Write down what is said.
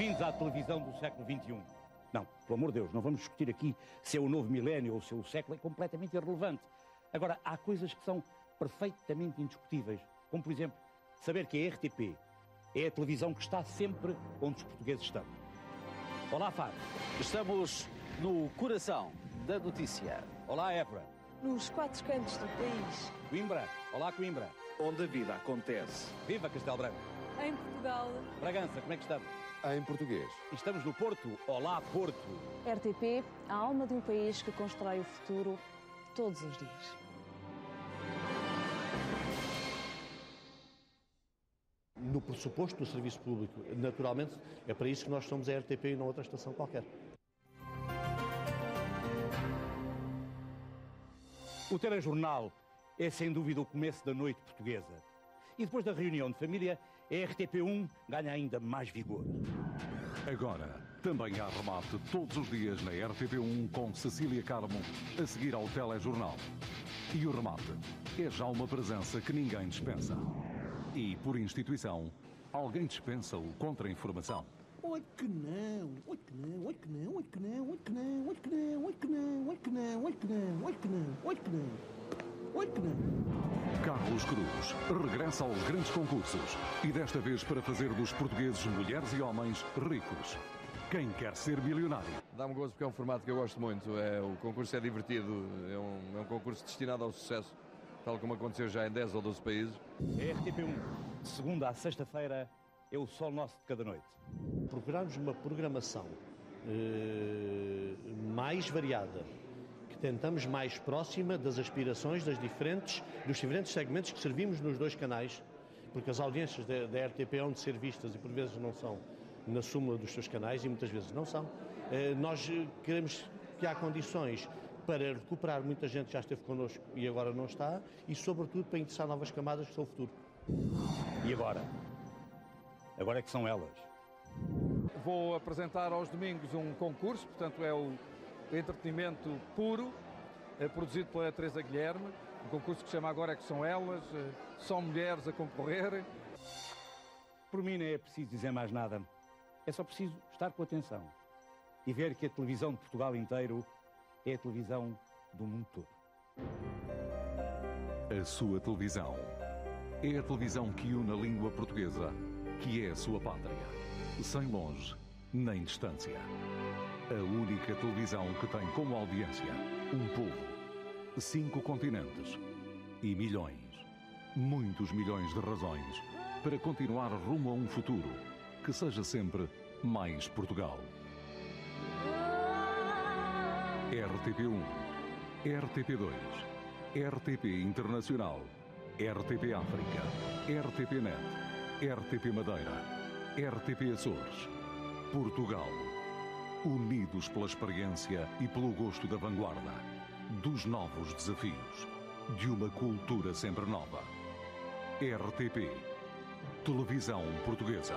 bem-vindos à televisão do século XXI. Não, pelo amor de Deus, não vamos discutir aqui se é o novo milénio ou se é o século, é completamente irrelevante. Agora, há coisas que são perfeitamente indiscutíveis, como, por exemplo, saber que a RTP é a televisão que está sempre onde os portugueses estão. Olá, Fábio. Estamos no coração da notícia. Olá, Évora. Nos quatro cantos do país. Coimbra. Olá, Coimbra. Onde a vida acontece. Viva Castelo Branco. Em Portugal. Bragança, como é que estamos? Em português. Estamos no Porto. Olá, Porto. RTP, a alma de um país que constrói o futuro todos os dias. No pressuposto do serviço público, naturalmente, é para isso que nós somos a RTP e não outra estação qualquer. O telejornal é sem dúvida o começo da noite portuguesa. E depois da reunião de família, RTP1 ganha ainda mais vigor. Agora, também há remate todos os dias na RTP1 com Cecília Carmo, a seguir ao telejornal. E o remate é já uma presença que ninguém dispensa. E, por instituição, alguém dispensa o contra-informação. Oi que não, oi que não, oi que não, oi que não, oi que não, oi que não, oi que não, oi que não, oi que não, oi que não, oi que não, Carlos Cruz regressa aos grandes concursos e desta vez para fazer dos portugueses mulheres e homens ricos. Quem quer ser milionário? Dá-me gozo porque é um formato que eu gosto muito. É, o concurso é divertido, é um, é um concurso destinado ao sucesso, tal como aconteceu já em 10 ou 12 países. A RTP1, de segunda à sexta-feira, é o sol nosso de cada noite. Procurarmos uma programação eh, mais variada, tentamos mais próxima das aspirações das diferentes, dos diferentes segmentos que servimos nos dois canais, porque as audiências da, da RTP hão de ser vistas e por vezes não são na súmula dos seus canais e muitas vezes não são. Eh, nós eh, queremos que há condições para recuperar muita gente que já esteve connosco e agora não está e, sobretudo, para interessar novas camadas que são o futuro. E agora? Agora é que são elas. Vou apresentar aos domingos um concurso, portanto é o entretenimento puro, é produzido pela Teresa Guilherme. Um concurso que se chama Agora é que são elas, eh, são mulheres a concorrer. Por mim não é preciso dizer mais nada. É só preciso estar com atenção e ver que a televisão de Portugal inteiro é a televisão do mundo todo. A sua televisão é a televisão que une a língua portuguesa, que é a sua pátria, sem longe nem distância. A única televisão que tem como audiência um povo, cinco continentes e milhões, muitos milhões de razões para continuar rumo a um futuro que seja sempre mais Portugal. RTP1, RTP2, RTP Internacional, RTP África, RTP Net, RTP Madeira, RTP Açores. Portugal. Unidos pela experiência e pelo gosto da vanguarda, dos novos desafios, de uma cultura sempre nova. RTP. Televisão Portuguesa.